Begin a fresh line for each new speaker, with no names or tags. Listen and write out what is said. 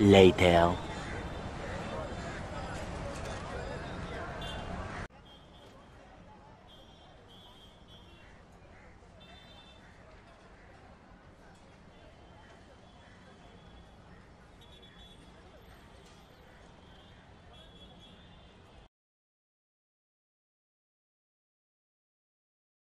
later.